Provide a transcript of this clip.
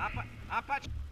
A, a, a